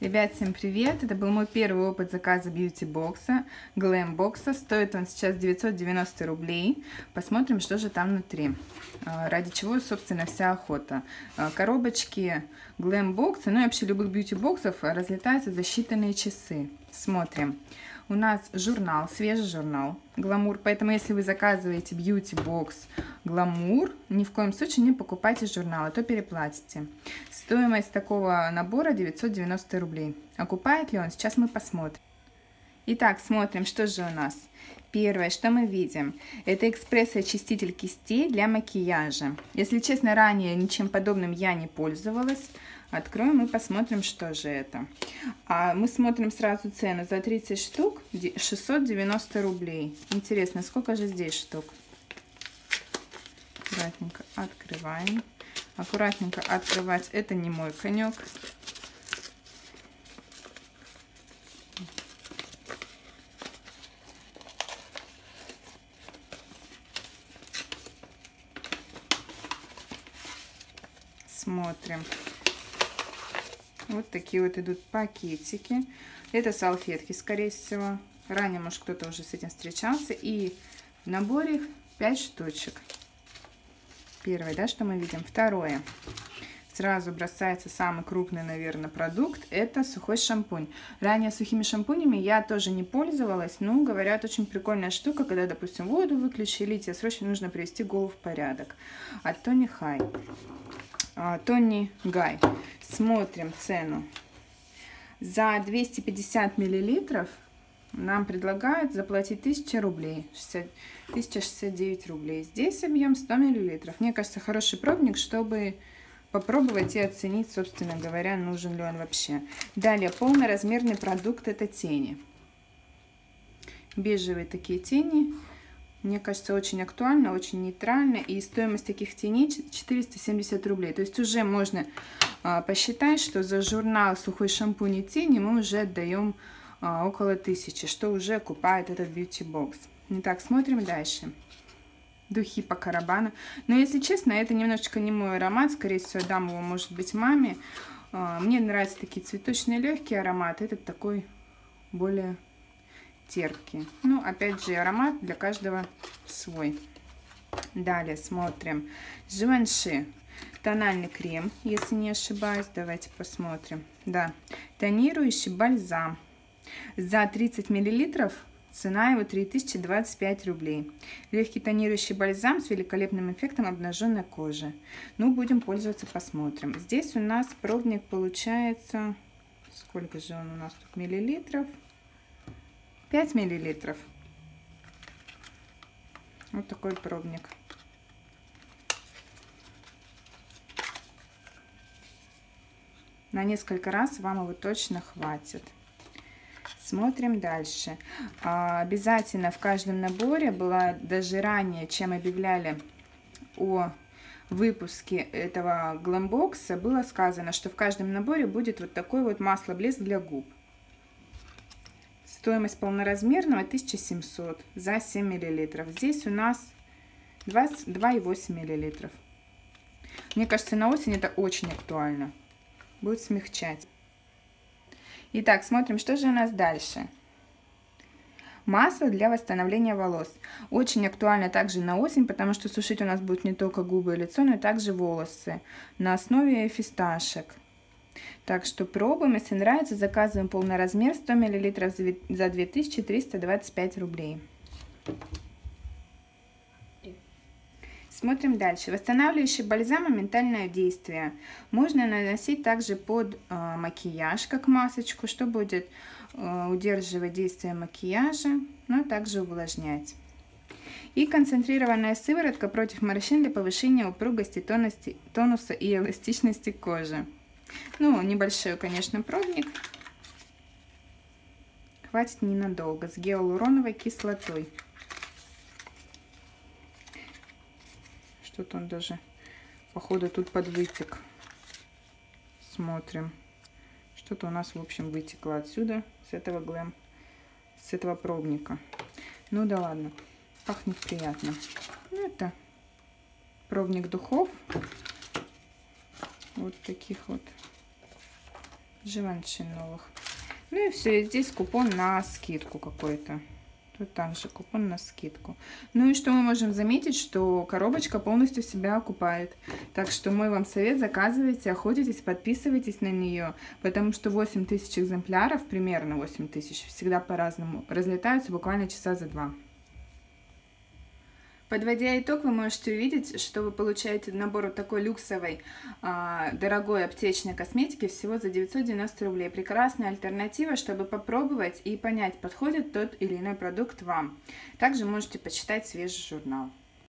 Ребят, всем привет! Это был мой первый опыт заказа бьюти-бокса, глэм-бокса. Стоит он сейчас 990 рублей. Посмотрим, что же там внутри. А, ради чего, собственно, вся охота. А, коробочки глэм-бокса, ну и вообще любых бьюти-боксов разлетаются за считанные часы. Смотрим у нас журнал, свежий журнал Гламур. Поэтому, если вы заказываете бьюти-бокс Гламур, ни в коем случае не покупайте журнал, а то переплатите. Стоимость такого набора 990 рублей. Окупает ли он? Сейчас мы посмотрим. Итак, смотрим, что же у нас. Первое, что мы видим, это экспресс-очиститель кистей для макияжа. Если честно, ранее ничем подобным я не пользовалась. Откроем и посмотрим, что же это. А мы смотрим сразу цену. За 30 штук 690 рублей. Интересно, сколько же здесь штук? Аккуратненько открываем. Аккуратненько открывать. Это не мой конек. Смотрим. Вот такие вот идут пакетики. Это салфетки, скорее всего. Ранее, может, кто-то уже с этим встречался. И в наборе 5 штучек. Первое, да, что мы видим. Второе. Сразу бросается самый крупный, наверное, продукт. Это сухой шампунь. Ранее сухими шампунями я тоже не пользовалась. Но, говорят, очень прикольная штука, когда, допустим, воду выключили, тебе срочно нужно привести голову в порядок. От Тони Хай. Тони Гай. Смотрим цену. За 250 миллилитров нам предлагают заплатить 1000 рублей, 60, 1069 рублей. Здесь объем 100 миллилитров. Мне кажется, хороший пробник, чтобы попробовать и оценить, собственно говоря, нужен ли он вообще. Далее, полноразмерный продукт это тени. Бежевые такие тени. Мне кажется, очень актуально, очень нейтрально. И стоимость таких теней 470 рублей. То есть уже можно а, посчитать, что за журнал «Сухой шампунь и тени» мы уже отдаем а, около тысячи, что уже окупает этот бьюти-бокс. Итак, смотрим дальше. Духи по карабану. Но, если честно, это немножечко не мой аромат. Скорее всего, дам его, может быть, маме. А, мне нравятся такие цветочные легкие ароматы. Этот такой более терпкий. Ну, опять же, аромат для каждого свой. Далее смотрим. Живанши. Тональный крем, если не ошибаюсь. Давайте посмотрим. Да, тонирующий бальзам. За 30 миллилитров цена его 3025 рублей. Легкий тонирующий бальзам с великолепным эффектом обнаженной кожи. Ну, будем пользоваться, посмотрим. Здесь у нас пробник получается... Сколько же он у нас тут миллилитров? 5 миллилитров. Вот такой пробник. На несколько раз вам его точно хватит. Смотрим дальше. А, обязательно в каждом наборе было даже ранее, чем объявляли о выпуске этого глэмбокса, было сказано, что в каждом наборе будет вот такой вот масло-блеск для губ. Стоимость полноразмерного 1700 за 7 мл. Здесь у нас 2,8 мл. Мне кажется, на осень это очень актуально. Будет смягчать. Итак, смотрим, что же у нас дальше. Масло для восстановления волос. Очень актуально также на осень, потому что сушить у нас будет не только губы и лицо, но и также волосы на основе фисташек. Так что пробуем, если нравится, заказываем полный размер 100 мл за 2325 рублей. Смотрим дальше. Восстанавливающий бальзам моментальное действие. Можно наносить также под э, макияж, как масочку, что будет э, удерживать действие макияжа, но также увлажнять. И концентрированная сыворотка против морщин для повышения упругости, тонусти, тонуса и эластичности кожи. Ну, небольшой, конечно, пробник. Хватит ненадолго. С гиалуроновой кислотой. Что-то он даже, походу, тут подвытек. Смотрим. Что-то у нас, в общем, вытекло отсюда, с этого глэм, с этого пробника. Ну да ладно, пахнет приятно. Ну, это пробник духов таких вот Живанши новых. Ну и все, и здесь купон на скидку какой-то. Тут также купон на скидку. Ну и что мы можем заметить, что коробочка полностью себя окупает. Так что мой вам совет, заказывайте, охотитесь, подписывайтесь на нее, потому что 8 тысяч экземпляров, примерно 8 тысяч, всегда по-разному, разлетаются буквально часа за два. Подводя итог, вы можете увидеть, что вы получаете набор такой люксовой, а, дорогой аптечной косметики всего за 990 рублей. Прекрасная альтернатива, чтобы попробовать и понять, подходит тот или иной продукт вам. Также можете почитать свежий журнал.